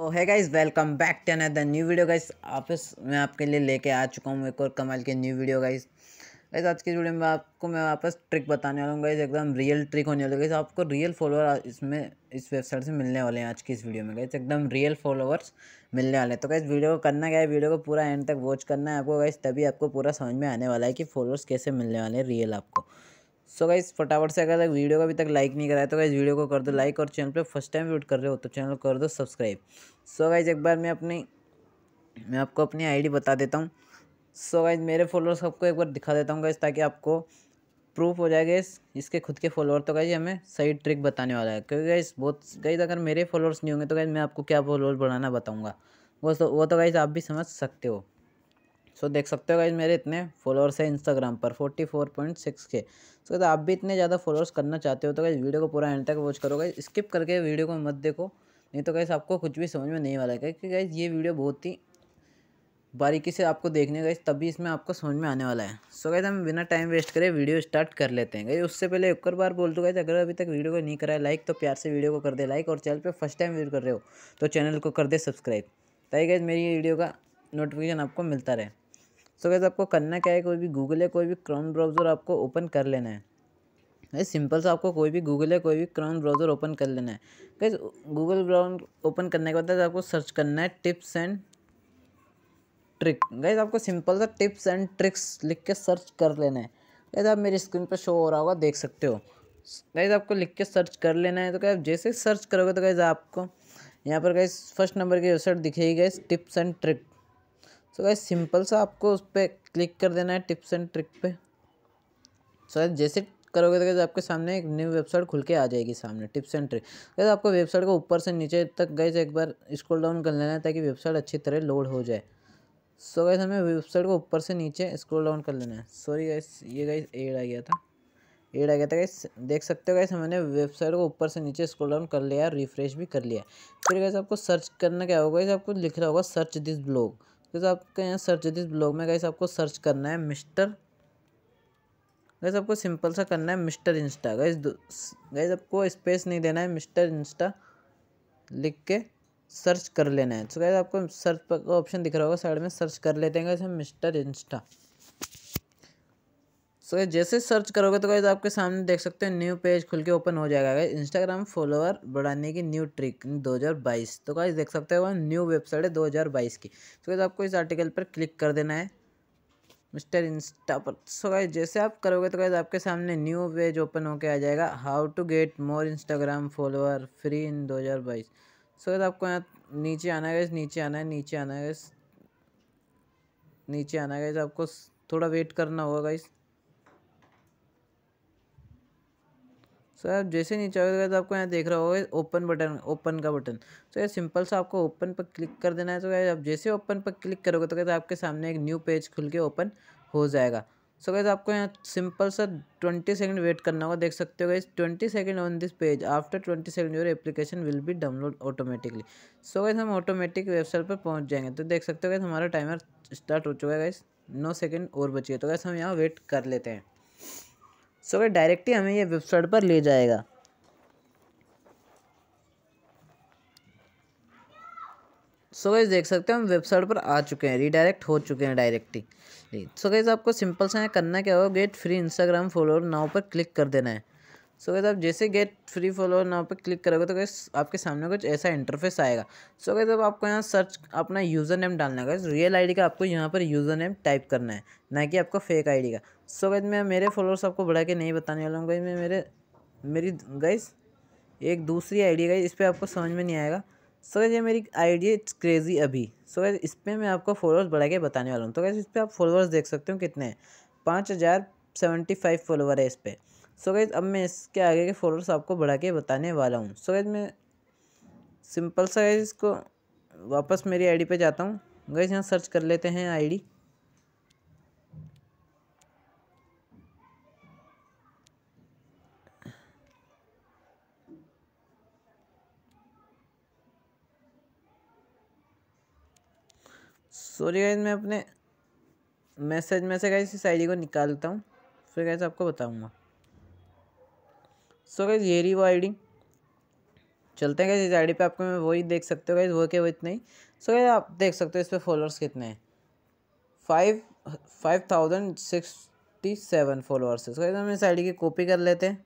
तो है guys welcome back to another new video guys आपस मैं आपके लिए लेके आ चुका हूँ एक और कमाल की न्यू वीडियो गाइस गाइस आज की वीडियो में आपको मैं वापस ट्रिक बताने वाला हूँ गाइस एकदम रियल ट्रिक होने वाली गाइस आपको रियल फॉलोअर इसमें इस वेबसाइट से मिलने वाले हैं आज की इस वीडियो में गाइस एकदम रियल फॉलोअर्स मिलने वाले हैं। तो गाइस वीडियो को करना क्या है? वीडियो को पूरा एंड तक वॉच करना है आपको गाइस तभी आपको पूरा समझ में आने वाला है कि फॉलोअर्स कैसे मिलने वाले हैं रियल आपको। सो गाइस फटाफट से अगर तक वीडियो को अभी तक लाइक नहीं कराया तो गाइस वीडियो को कर दो लाइक और चैनल पे। फ़र्स्ट टाइम विज़िट कर रहे हो तो चैनल कर दो सब्सक्राइब सो गाइस एक बार मैं अपनी, मैं आपको अपनी आईडी बता देता हूँ। सो गाइस मेरे फॉलोअर्स आपको एक बार दिखा देता हूँ गाइस ताकि आपको प्रूफ हो जाएगा इस इसके खुद के फॉलोअर तो गाइज़ हमें सही ट्रिक बताने वाला है, क्योंकि गाइस बहुत गाइज़ अगर मेरे फॉलोअर्स नहीं होंगे तो गाइज़ मैं आपको क्या फॉलोअर्स बढ़ाना बताऊँगा? वो तो वो तो गाइज़ आप भी समझ सकते हो। सो देख सकते हो गाइज़ मेरे इतने फॉलोअर्स हैं इंस्टाग्राम पर फोर्टी फोर पॉइंट सिक्स के सो तो आप भी इतने ज़्यादा फॉलोअर्स करना चाहते हो तो गाइज़ वीडियो को पूरा एंड तक वॉच करोगे स्किप करके वीडियो को मत देखो, नहीं तो गाइज़ आपको कुछ भी समझ में नहीं वाला है क्योंकि गाइज़ ये वीडियो बहुत ही बारीकी से आपको देखने गए तभी इसमें आपको समझ में आने वाला है। सो गए हम बिना टाइम वेस्ट करें वीडियो स्टार्ट कर लेते हैं। गए उससे पहले एक और बार बोल दूँ गए अगर अभी तक वीडियो को नहीं करा है लाइक तो प्यार से वीडियो को कर दे लाइक और चैनल पे फ़र्स्ट टाइम विज़िट कर रहे हो तो चैनल को कर दे सब्सक्राइब ताकि गए मेरी वीडियो का नोटिफिकेशन आपको मिलता रहे। सो so, गैस आपको करना क्या है? कोई भी गूगल है कोई भी क्रोम ब्राउज़र आपको ओपन कर लेना है। गैस सिंपल सा आपको कोई भी गूगल है कोई भी क्रोम ब्राउज़र ओपन कर लेना है। गैस गूगल ब्राउन ओपन करने के बाद आपको सर्च करना है टिप्स एंड ट्रिक गैस आपको सिंपल सा टिप्स एंड ट्रिक्स लिख के सर्च कर लेना है। गैस आप मेरी स्क्रीन पर शो हो रहा होगा देख सकते हो। गैस आपको लिख के सर्च कर लेना है। तो क्या जैसे सर्च करोगे तो गैस आपको यहाँ पर गैस फ़र्स्ट नंबर की वेबसाइट दिखेगी guys tips and trick so guys simple सा आपको उस पर क्लिक कर देना है टिप्स एंड ट्रिक पे। सो so, जैसे करोगे तो गैस आपके सामने एक न्यू वेबसाइट खुल के आ जाएगी सामने टिप्स एंड ट्रिक गैस आपको वेबसाइट को ऊपर से नीचे तक गैस एक बार स्क्रॉल डाउन कर लेना है ताकि वेबसाइट अच्छी तरह लोड हो जाए। सो गैस हमें वेबसाइट को ऊपर से नीचे स्क्रॉल डाउन कर लेना है। सॉरी गैस ये गैस एड आ गया था। एड आ गया था गैस देख सकते हो गैस हमने वेबसाइट को ऊपर से नीचे स्क्रॉल डाउन कर लिया रिफ्रेश भी कर लिया। फिर गैस आपको सर्च करना क्या होगा? गैस आपको लिख रहा होगा सर्च दिस ब्लॉग गैस आपके यहाँ सर्च दिस ब्लॉग में गैस आपको सर्च करना है मिस्टर गैस आपको सिंपल सा करना है मिस्टर इंस्टा गैस गैस आपको स्पेस नहीं देना है मिस्टर इंस्टा लिख के सर्च कर लेना है। तो गैस आपको सर्च का ऑप्शन दिख रहा होगा साइड में सर्च कर लेते हैं guys mister insta so so, जैसे सर्च करोगे तो गाइज़ आपके सामने देख सकते हैं न्यू पेज खुल के ओपन हो जाएगा गाइज़ इंस्टाग्राम फॉलोअर बढ़ाने की न्यू ट्रिक 2022 तो गाइज़ देख सकते हो न्यू वेबसाइट है 2022 की। तो गाइज़ आपको इस आर्टिकल पर क्लिक कर देना है। मिस्टर इंस्टा पर। सो गाइज़ जैसे आप करोगे तो गाइज़ आपके सामने न्यू पेज ओपन होके आ जाएगा। How to get more Instagram follower free in दो हज़ार बाईस। सो गाइज़ आपको यहाँ नीचे आना है नीचे आना है नीचे आना है नीचे आना है आपको थोड़ा वेट करना होगा गाइज़ सो आप जैसे नीचे आओगे तो आपको यहाँ देख रहा होगा ओपन बटन ओपन का बटन तो ये सिंपल सा आपको ओपन पर क्लिक कर देना है। तो क्या आप जैसे ओपन पर क्लिक करोगे तो कहते आपके सामने एक न्यू पेज खुल के ओपन हो जाएगा। सो कहते आपको यहाँ सिंपल सा ट्वेंटी सेकंड वेट करना होगा। देख सकते हो गए twenty second on this page after twenty second your application will be download automatically so guys हम ऑटोमेटिक वेबसाइट पर पहुँच जाएँगे। तो देख सकते हो गैस हमारा टाइमर स्टार्ट हो चुका है गैस नौ सेकेंड और बचिए तो गैस हम यहाँ वेट कर लेते हैं। सो अगर डायरेक्टली हमें ये वेबसाइट पर ले जाएगा। सो गैस देख सकते हैं हम वेबसाइट पर आ चुके हैं। रीडायरेक्ट हो चुके हैं डायरेक्टली सो गैस आपको सिंपल सा करना क्या होगा? Get free Instagram follower now पर क्लिक कर देना है। सो गैस आप जैसे गेट फ्री फॉलोअर नाव पर क्लिक करोगे तो गैस आपके सामने कुछ ऐसा इंटरफेस आएगा। सो गैस अब आपको यहाँ सर्च अपना यूज़र नेम डालना है रियल आईडी का आपको यहाँ पर यूज़र नेम टाइप करना है, ना कि आपको फेक आईडी का। सो गैस मैं मेरे फॉलोअर्स आपको बढ़ा के नहीं बताने वाला हूँ गई मैं मेरे, मेरी गैस एक दूसरी आई डी गई इस पर आपको समझ में नहीं आएगा। सो गैस ये मेरी आई डी है क्रेज़ी अभी। सो गैस इस पर मैं आपको फॉलोअर्स बढ़ा के बताने वाला हूँ। तो गैस इस पर आप फॉलोअर्स देख सकते हो कितने हैं। पाँच हज़ार सेवेंटी फाइव फॉलोवर है इस पर सो गैज अब मैं इसके आगे के फोल्डर्स आपको बढ़ा के बताने वाला हूँ। सो गैस, मैं सिंपल सा गैस इसको वापस मेरी आईडी पे जाता हूँ। गैस, यहाँ सर्च कर लेते हैं आईडी। सॉरी गाइज़ मैं अपने मैसेज में से गाइस इस आईडी को निकालता हूँ। फिर गाइस आपको बताऊँगा। सो गैस ये रही वो आईडी चलते हैं इस आई पे आपको मैं वही देख सकते हो गाइज़ वो क्या वो इतने ही। सो गाइज़ आप देख सकते हो इस पर फॉलोअर्स कितने हैं। Five five thousand sixty seven followers है। सो गाइज़ हम इस आई की कॉपी कर लेते हैं।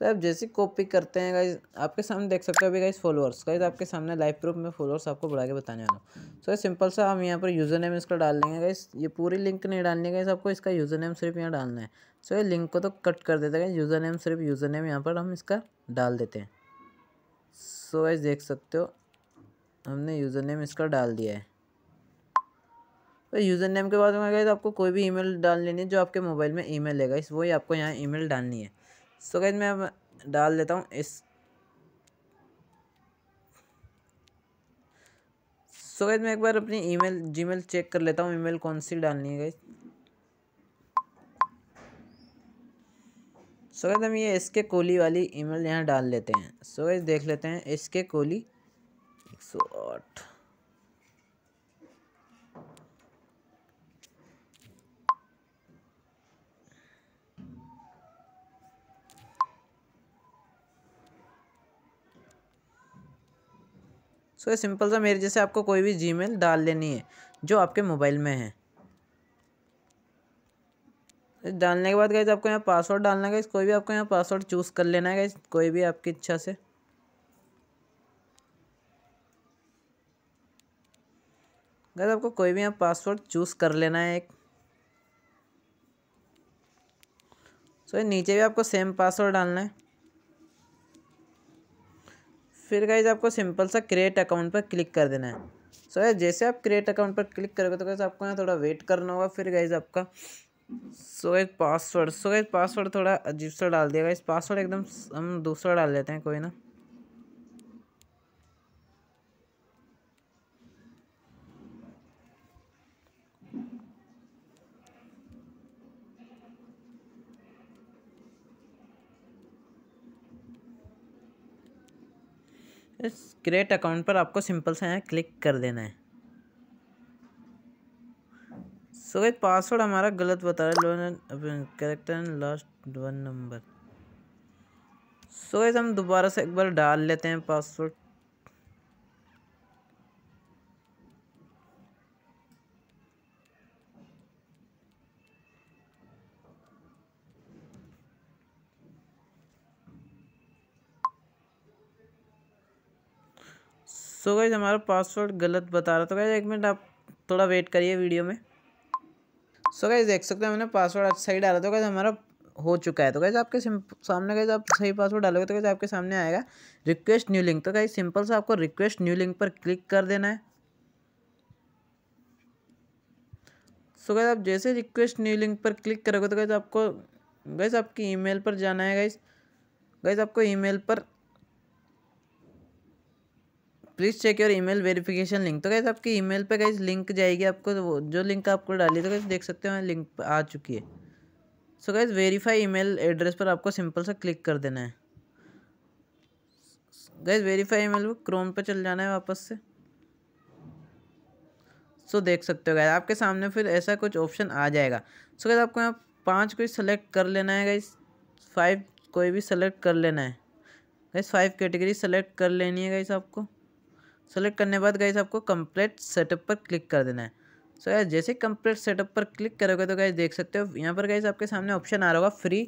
सो आप जैसे कॉपी करते हैं गाइज़ आपके सामने देख सकते हो अभी गाइज़ फॉलोअर्स गाइज़ आपके सामने लाइव प्रूफ में फॉलोअर्स आपको बढ़ा के बताने वाला हूँ। सो सिंपल सा हम यहाँ पर यूज़र नेम इसका डाल लेंगे गाइज़ ये पूरी लिंक नहीं डालनी है गाइज़ आपको इसका यूज़र नेम सिर्फ़ यहाँ डालना है। सो ये लिंक को तो कट कर देते हैं। यूज़र नेम सिर्फ़ यूज़र नेम यहाँ पर हम इसका डाल देते हैं। सो गाइज़ देख सकते हो, हमने यूज़र नेम इसका डाल दिया है। तो यूज़र नेम के बाद में गाइज़ आपको कोई भी ईमेल डाल लेनी है जो आपके मोबाइल में ईमेल है गाइज़ वही आपको यहाँ ईमेल डालनी है। सो गैज मैं अब डाल देता हूँ इस सो गैज मैं एक बार अपनी ईमेल जीमेल चेक कर लेता हूँ ईमेल कौन सी डालनी है गैज सो गैज हम ये इसके कोहली वाली ईमेल यहाँ डाल लेते हैं। सो गैज देख लेते हैं इसके कोहली एक सौ आठ। सो ये सिंपल सा मेरे जैसे आपको कोई भी जीमेल डाल लेनी है, जो आपके मोबाइल में है। डालने के बाद गए आपको यहाँ पासवर्ड डालना है कोई भी आपको यहाँ पासवर्ड चूज़ कर लेना है कोई भी आपकी इच्छा से। गैस आपको कोई भी यहाँ पासवर्ड चूज़ कर लेना है एक। सो नीचे भी आपको सेम पासवर्ड डालना है। फिर गाइज़ आपको सिंपल सा क्रिएट अकाउंट पर क्लिक कर देना है। सो so, जैसे आप क्रिएट अकाउंट पर क्लिक करोगे तो कैसे आपको यहाँ थोड़ा वेट करना होगा फिर गाइज़ आपका। So guys password so guys password थोड़ा अजीब सा डाल दिया। इस पासवर्ड एकदम हम दूसरा डाल लेते हैं, कोई ना। इस क्रिएट अकाउंट पर आपको सिंपल सा यहाँ क्लिक कर देना है। सो गई पासवर्ड हमारा गलत बता रहा है। करेक्टर लास्ट वन नंबर सो गई हम दोबारा से एक बार डाल लेते हैं पासवर्ड सो गाइज़ हमारा पासवर्ड गलत बता रहा तो गाइज़ एक मिनट आप थोड़ा वेट करिए वीडियो में। सो गाइज़ देख सकते हैं मैंने पासवर्ड सही डाला। तो गाइज़ हमारा हो चुका है। तो गाइज़ आपके सामने गाइज़ आप सही पासवर्ड डालोगे तो गाइज़ आपके सामने आएगा रिक्वेस्ट न्यू लिंक तो गाइज़ सिंपल से आपको रिक्वेस्ट न्यू लिंक पर क्लिक कर देना है। सो गाइज़ आप जैसे रिक्वेस्ट न्यू लिंक पर क्लिक करोगे तो गाइज़ आपको गाइज़ आपकी ईमेल पर जाना है गाइज़ गैस आपको ईमेल पर please check your email verification link तो कैसे आपकी ईमेल पे कैसे लिंक जाएगी आपको तो वो जो लिंक आपको डाली तो कैसे देख सकते हो लिंक आ चुकी है। So guys verify email address पर आपको सिंपल सा क्लिक कर देना है। गैस वेरीफाई ईमेल क्रोम पे चल जाना है वापस से। सो so, देख सकते हो गैस आपके सामने फिर ऐसा कुछ ऑप्शन आ जाएगा। सो so, गैस आपको यहाँ पाँच कोई सेलेक्ट कर लेना है गैस फाइव कोई भी सेलेक्ट कर लेना है। गैस फाइव कैटेगरी सेलेक्ट कर लेनी है गैस आपको। सेलेक्ट करने के बाद गाइज़ आपको कंप्लीट सेटअप पर क्लिक कर देना है। सो so, यार जैसे कंप्लीट सेटअप पर क्लिक करोगे तो गाइज़ देख सकते हो यहाँ पर गाइज़ आपके सामने ऑप्शन आ रहा होगा free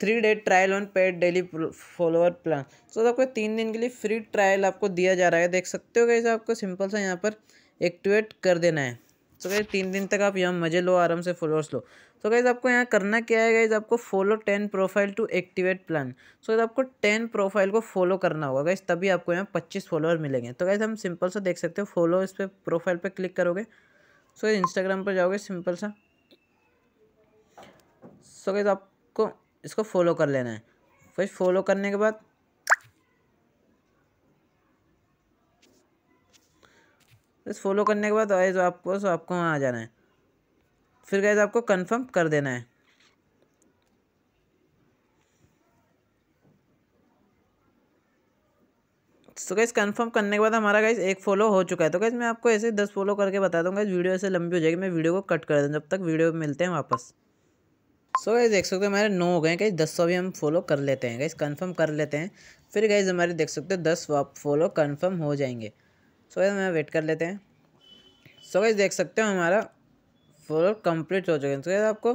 three day trial on paid daily follower plan so आपको तीन दिन के लिए फ्री ट्रायल आपको दिया जा रहा है। देख सकते हो गाइज़ आपको सिंपल सा यहाँ पर एक्टिवेट कर देना है। सो so, गाइज़ तीन दिन तक आप यहाँ मज़े लो आराम से फॉलोअर्स लो। तो गाइज़ आपको यहाँ करना क्या है गाइज़ आपको follow ten profile to activate plan so guys आपको टेन प्रोफ़ाइल को फॉलो करना होगा गाइज़ तभी आपको यहाँ पच्चीस फॉलोअर मिलेंगे. तो गाइज़ हम सिंपल सा देख सकते हो फॉलो इस पर प्रोफ़ाइल पर क्लिक करोगे. सो गाइज़ इंस्टाग्राम पर जाओगे सिंपल सा. सो गाइज़ आपको इसको फॉलो कर लेना है. फिर फॉलो करने के बाद इस फॉलो करने के बाद आपको सो आपको वहाँ आ जाना है. फिर गैस आपको कंफर्म कर देना है। तो गैस कंफर्म करने के बाद हमारा गैस एक फॉलो हो चुका है। तो गैस मैं आपको ऐसे दस फॉलो करके बता दूँगा। वीडियो ऐसे लंबी हो जाएगी मैं वीडियो को कट कर दूँ जब तक वीडियो मिलते हैं वापस। सो so, देख सकते हो हमारे नौ हो गए कहीं दस सौ भी हम फॉलो कर लेते हैं। गाइस कंफर्म कर लेते हैं। फिर गाइज़ हमारे देख सकते हो दस फॉलो कन्फर्म हो जाएँगे। सो so, हमें वेट कर लेते हैं। सो so, गाइज़ देख सकते हो हमारा फॉलो कंप्लीट हो चुका है। तो आपको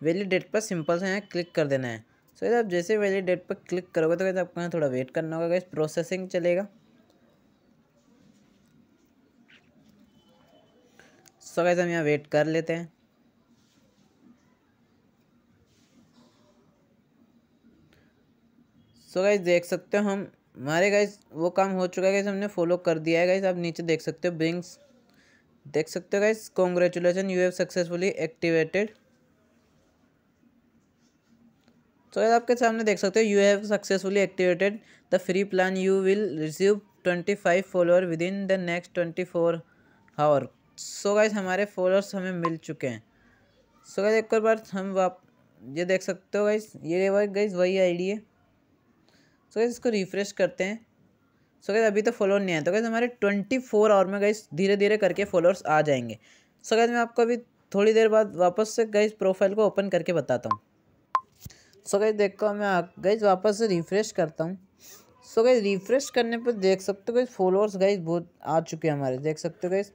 वैलिड डेट पर सिंपल से यहाँ क्लिक कर देना है। सो so, आप जैसे वैलिड डेट पर क्लिक करोगे तो कैसे आपको यहाँ थोड़ा वेट करना होगा गाइज़ प्रोसेसिंग चलेगा। सो so, हम यहाँ वेट कर लेते हैं। सो गाइज़ देख सकते हो हम हमारे गाइज़ वो काम हो चुका है गाइज़ हमने फॉलो कर दिया है गाइज़ आप नीचे देख सकते हो ब्रिंग्स देख सकते हो guys congratulation you have successfully activated तो गाइज़ आपके सामने देख सकते हो you have successfully activated the free plan you will receive twenty five follower with in the next twenty four hour so guys हमारे फॉलोअर्स हमें मिल चुके हैं। सो गाइज़ एक और बार हम वाप, ये देख सकते हो गाइज़ ये गाइज़ वही आईडी है। सो गैस इसको रिफ्रेश करते हैं। सो गैस अभी तो फॉलोअर नहीं आया। तो गैस हमारे ट्वेंटी फोर आवर में गैस धीरे धीरे करके फॉलोअर्स आ जाएँगे। सो गैस मैं आपको अभी थोड़ी देर बाद वापस से गैस प्रोफ़ाइल को ओपन करके बताता हूँ। सो गैस देखो, मैं गैस वापस से रिफ्रेश करता हूँ। सो गैस रिफ्रेश करने पर देख सकते हो गैस फॉलोअर्स गैस बहुत आ चुके हैं हमारे। देख सकते हो गैस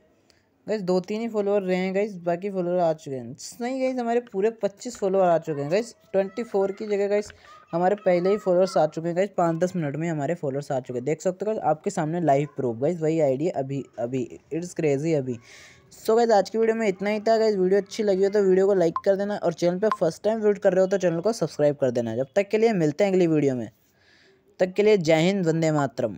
गैस दो तीन ही फॉलोअर रहे हैं गैस बाकी फॉलोअर आ चुके हैं। नहीं गैस हमारे पूरे पच्चीस फॉलोअर आ चुके हैं। गैस ट्वेंटी फोर की जगह गैस हमारे पहले ही फॉलोअर्स आ चुके हैं। गाइज़ पाँच दस मिनट में हमारे फॉलोअर्स आ चुके हैं। देख सकते हो आपके सामने लाइव प्रूफ गाइज़ वही आइडिया अभी अभी इट्स क्रेजी अभी। सो गाइज़ आज की वीडियो में इतना ही था गाइज़ वीडियो अच्छी लगी हो तो वीडियो को लाइक कर देना और चैनल पर फ़र्स्ट टाइम विज़िट कर रहे हो तो चैनल को सब्सक्राइब कर देना। जब तक के लिए मिलते हैं अगली वीडियो में। तक के लिए जय हिंद, वंदे मातरम।